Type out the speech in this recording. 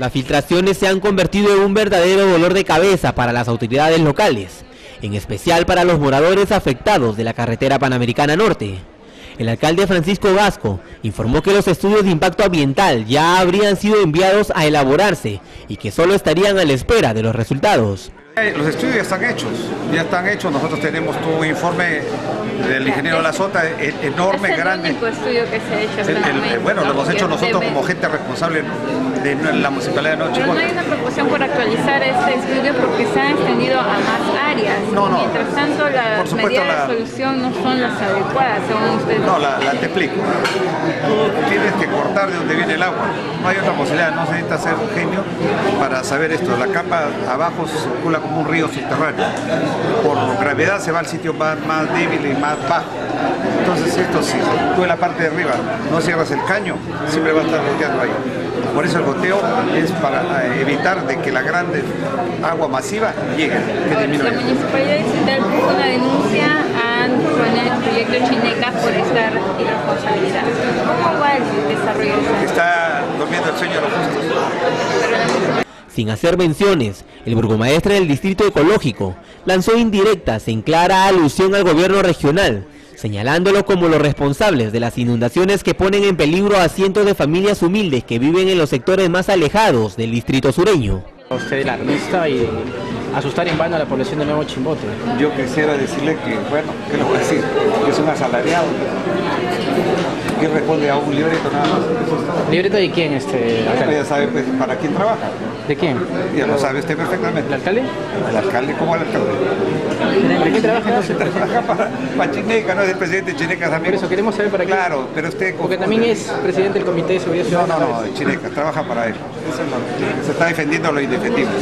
Las filtraciones se han convertido en un verdadero dolor de cabeza para las autoridades locales, en especial para los moradores afectados de la carretera Panamericana Norte. El alcalde Francisco Vasco informó que los estudios de impacto ambiental ya habrían sido enviados a elaborarse y que solo estarían a la espera de los resultados. Los estudios ya están hechos, ya están hechos. Nosotros tenemos tu informe del ingeniero La Sota, e-, enorme, es el grande. único estudio que se ha hecho hasta el, momento, Bueno, lo hemos hecho nosotros como gente responsable de la municipalidad de Noche. Pero no hay una proposición por actualizar este estudio porque se ha extendido a más áreas. No, no. Mientras tanto, las supuesto, medidas la... de solución no son las adecuadas, según ustedes. No, la, la, te explico. Tú tienes que cortar de donde viene el agua. No hay otra posibilidad, no se necesita ser un genio para saber esto. La capa abajo circula como un río subterráneo. Por gravedad se va al sitio más, más débil y más bajo. Entonces esto si tú en la parte de arriba no cierras el caño, siempre va a estar goteando ahí. Por eso el goteo es para evitar de que la grande agua masiva llegue. La municipalidad de Ciudad puso una denuncia ante el proyecto Chineca por esta irresponsabilidad. ¿Cómo va el desarrollo de esa Está durmiendo el sueño de los justos. Sin hacer menciones, el burgomaestre del Distrito Ecológico lanzó indirectas en clara alusión al gobierno regional, señalándolo como los responsables de las inundaciones que ponen en peligro a cientos de familias humildes que viven en los sectores más alejados del distrito sureño. Usted la lista y asustar en vano a la población de Nuevo Chimbote. Yo quisiera decirle que, bueno, ¿qué le voy a decir? Que es un asalariado. Que responde a un libreto nada más. ¿Libreto de quién, este alcalde? Ya sabe pues, para quién trabaja. ¿De quién? Ya lo sabe usted perfectamente. ¿El alcalde? El alcalde, ¿cómo el alcalde? ¿De qué trabaja entonces? Trabaja para, para Chineca, no es el presidente de Chineca también. Por eso queremos saber para qué. Claro, pero usted... Porque también es presidente del Comité de Seguridad Ciudadana. No, no, no, Chineca, trabaja para él. Eso es lo, se está defendiendo lo indefendible.